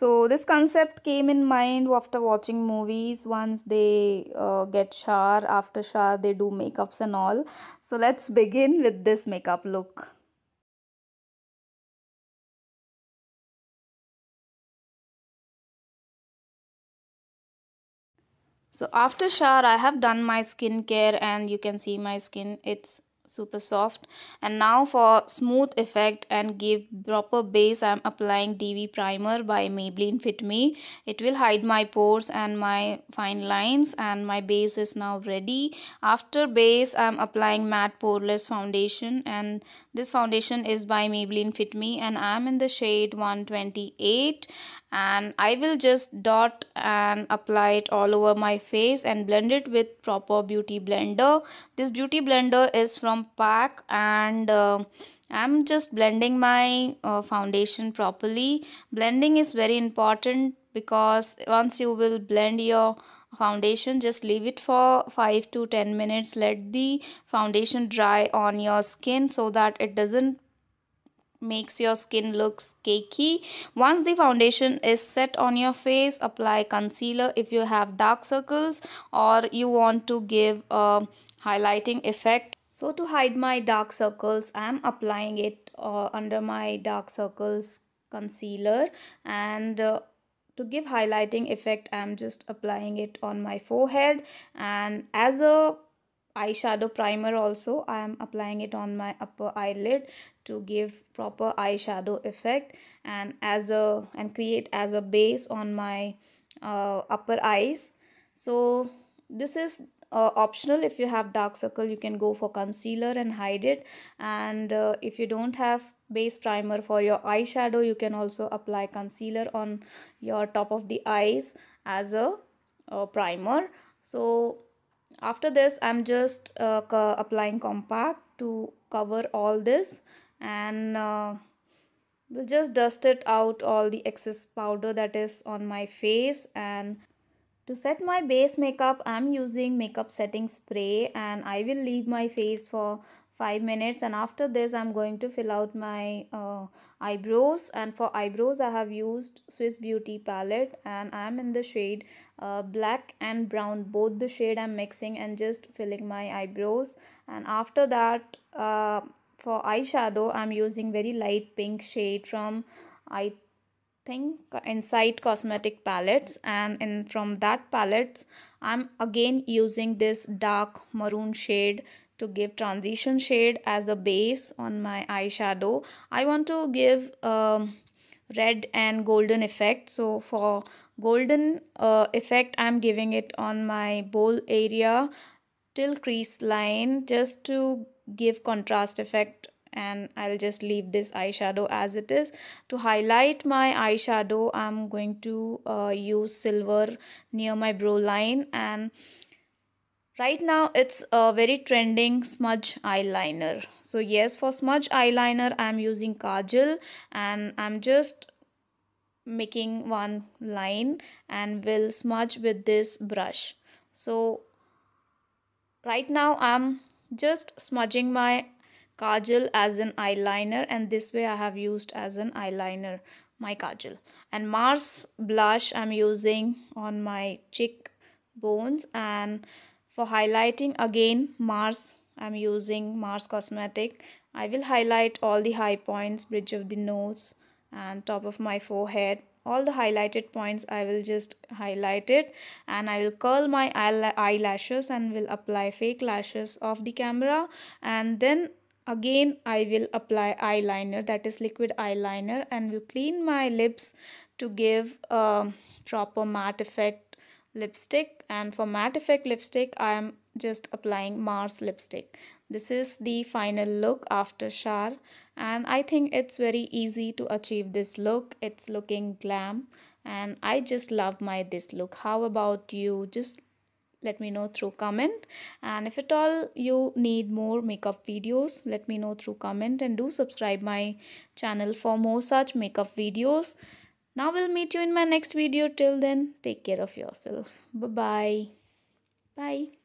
so this concept came in mind after watching movies once they uh, get shower after shower they do makeups and all. So let's begin with this makeup look. So after shower i have done my skincare and you can see my skin. It's super soft. And now for smooth effect and give proper base i'm applying dv primer by maybelline fit me. It will hide my pores and my fine lines and my base is now ready. After base i'm applying matte poreless foundation and this foundation is by maybelline fit me and i'm in the shade 128 and I will just dot and apply it all over my face and blend it with proper beauty blender. This beauty blender is from pack and uh, I'm just blending my uh, foundation properly. Blending is very important because once you will blend your foundation just leave it for 5 to 10 minutes. Let the foundation dry on your skin so that it doesn't makes your skin looks cakey. Once the foundation is set on your face apply concealer if you have dark circles or you want to give a highlighting effect. So to hide my dark circles i am applying it uh, under my dark circles concealer and uh, to give highlighting effect i am just applying it on my forehead. And as a eyeshadow primer also. I am applying it on my upper eyelid to give proper eyeshadow effect and as a and create as a base on my uh, upper eyes. So this is uh, optional. If you have dark circle you can go for concealer and hide it. And uh, if you don't have base primer for your eyeshadow you can also apply concealer on your top of the eyes as a uh, primer. So after this i'm just uh, applying compact to cover all this and uh, we'll just dust it out all the excess powder that is on my face. And to set my base makeup i'm using makeup setting spray and i will leave my face for 5 minutes and after this i'm going to fill out my uh, eyebrows. And for eyebrows i have used swiss beauty palette and i'm in the shade uh, black and brown. Both the shade i'm mixing and just filling my eyebrows. And after that uh, for eyeshadow i'm using very light pink shade from i think insight cosmetic palettes. And in from that palette i'm again using this dark maroon shade to give transition shade as a base on my eyeshadow. I want to give um, red and golden effect. So for golden uh, effect i'm giving it on my bowl area till crease line just to give contrast effect. And I'll just leave this eyeshadow as it is. To highlight my eyeshadow, I'm going to uh, use silver near my brow line. And right now it's a very trending smudge eyeliner. So yes, for smudge eyeliner, I'm using Kajal and I'm just making one line and will smudge with this brush. So right now I'm just smudging my kajal as an eyeliner and this way I have used as an eyeliner my kajal and Mars blush I'm using on my cheek bones and for highlighting again Mars. I'm using Mars Cosmetic. I will highlight all the high points bridge of the nose and top of my forehead. All the highlighted points I will just highlight it and I will curl my eyelashes and will apply fake lashes of the camera. And then again I will apply eyeliner that is liquid eyeliner and will clean my lips to give a proper matte effect lipstick. And for matte effect lipstick I am just applying Mars lipstick. This is the final look after shower and I think it's very easy to achieve this look. It's looking glam. And I just love my this look. How about you? Just let me know through comment. And if at all you need more makeup videos let me know through comment. And do subscribe my channel for more such makeup videos now we'll meet you in my next video. Till then take care of yourself. Bye bye bye